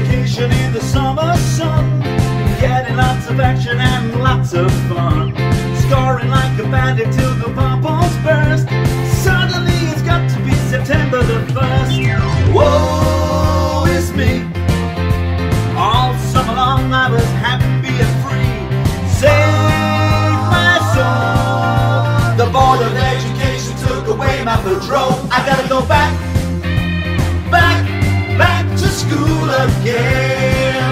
vacation in the summer sun. Getting lots of action and lots of fun. Scoring like a bandit till the bubbles burst. Suddenly it's got to be September the 1st. Whoa, it's me. All summer long I was happy and free. Save my soul. The Board of Education took away my patrol. I gotta go back, back, back to school again.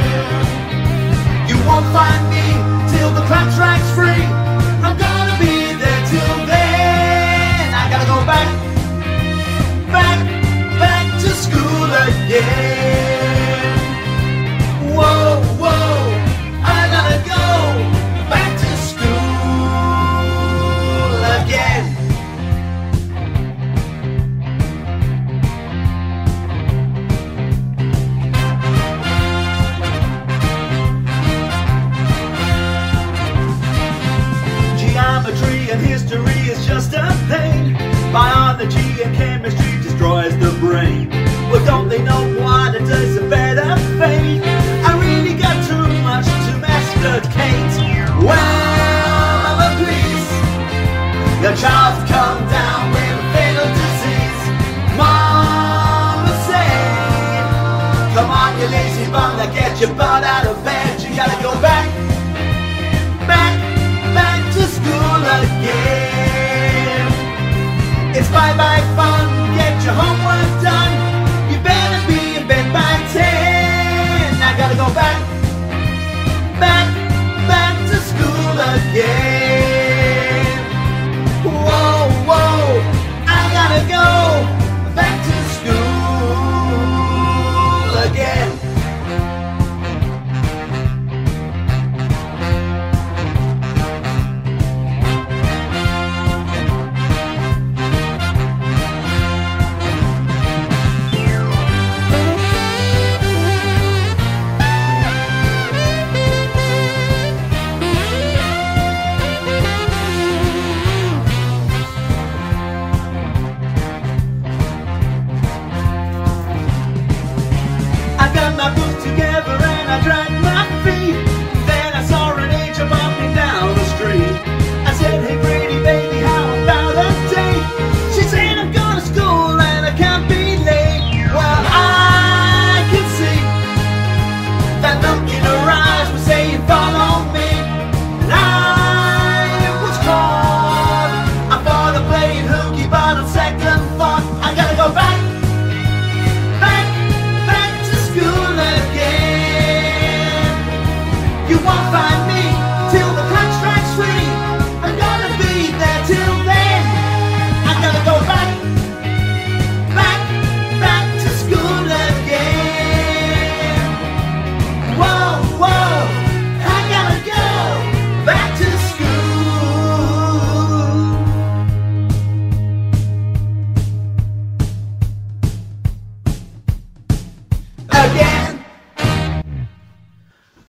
Biology and chemistry destroys the brain. Well, don't they know why it is a better fate? I really got too much to masticate. Well, mother, please, your child's come down with a fatal disease. Mama say, come on, you lazy bum, now get your butt out of bed. You gotta go back, back, back to school again bye fun. Get your homework done. You better be in bed by ten. I gotta go back, back, back to school again. Whoa, whoa, I gotta go back to school again.